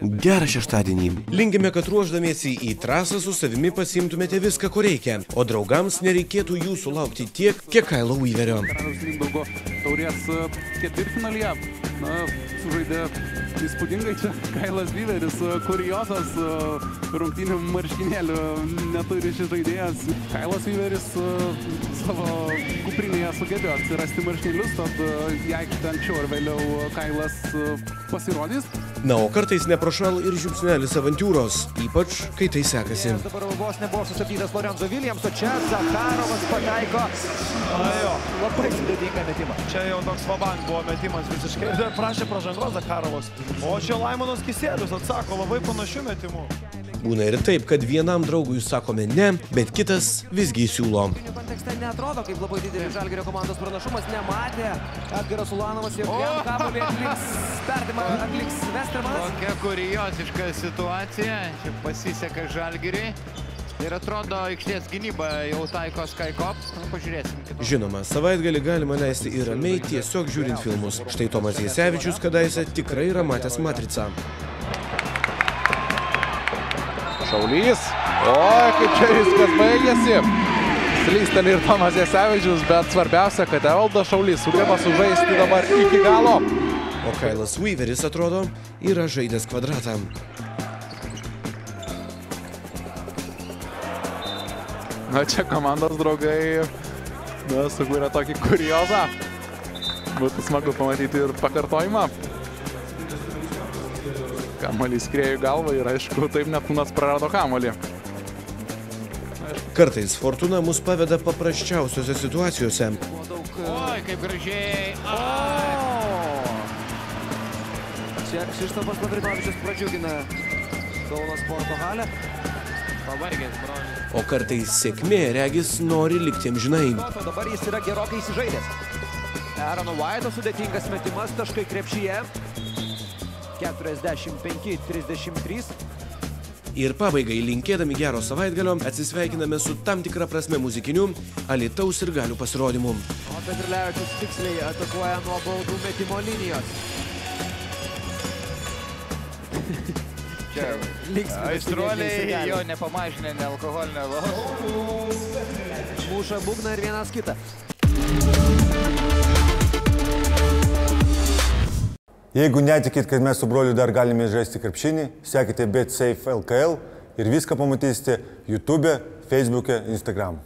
Gerą šeštadienį. Linkime, kad ruoždamiesi į trasą su savimi pasimtumėte viską, ko reikia, o draugams nereikėtų jūsų laukti tiek, kiek Kailo Lindbergo taurės e, ketvirtfinalyje. Na, sužaidė įspūdingai čia Kailas Vyveris, e, kuriozas e, rungtynių marškinėlių neturi šis žaidėjas. Kailas Vyveris e, savo kuprinėje sugebėjo atsirasti marškinėlius, tad į aikštę anksčiau ar vėliau Kailas pasirodys. Na, o kartais neprošal ir žiupsnelis avantūros, ypač kai tai sekasi. Dabar vos nebuvo sustabdytas Lorenzo Williamso, čia Zakarovas pataiko labai sudėtingą metimą. Čia jau toks vabank buvo metimas visiškai. Dar prašė pražangos Zakarovas. O čia Laimonas Kisėlius atsako labai panašių metimų. Būna ir taip, kad vienam draugui sakome ne, bet kitas visgi siūlo. Kontekste netrodo kaip labai didelis Žalgirio komandos pranašumas, nematė Edgaras Ulanovas ir jam kamuolį atliks perdimą, atliks Westermanas. Tokia kurioziška situacija. Čia pasiseka Žalgiriui. Ir atrodo, aikštės gynyba jau taiko Skykop. Nu, pažiūrėsim. Žinoma, savaitgalį galima leisti ir ramiai tiesiog žiūrint filmus. Štai Tomas Jasevičius kadaise tikrai yra matęs Matricą. Šaulys. O, kaip čia viskas baigėsi. Slysteli ir Tomas Jasevičius, bet svarbiausia, kad Evaldas Šaulys sugeba sužaisti dabar iki galo. O Kailas Weaveris atrodo yra žaidęs kvadratą. Na, čia komandos draugai na, sukūrė tokį kuriozą. Būtų smagu pamatyti ir pakartojimą. Kamuolys skriejo į galvą ir aišku, taip Neptūnas prarado kamuolį. Kartais fortuna mus paveda paprasčiausiose situacijose. Oi, kaip gražiai. O! Čia Šištofas Lavrinovičius pradžiugina Kauno sporto halę. Pavargęs, broli. O kartais sėkmė regis nori likti amžinai. O dabar jis yra gerokai įsižaidęs. Aarono White'o sudėtingas metimas, taškai krepšyje. 45-33. Ir pabaigai linkėdami gero savaitgalio atsisveikiname su tam tikra prasme muzikiniu Alitaus ir galių pasirodymu. O Petrilevičius tiksliai atakuoja nuo baudų metimo linijos. Čia Linksmi aistruoliai jo nepamažinę nealkoholinę lovą. Muša būgną ir vienas kitą. Jeigu netikit, kad mes su broliu dar galime žaisti krepšinį, sekite BetSafe LKL ir viską pamatysite YouTube, Facebook, Instagram.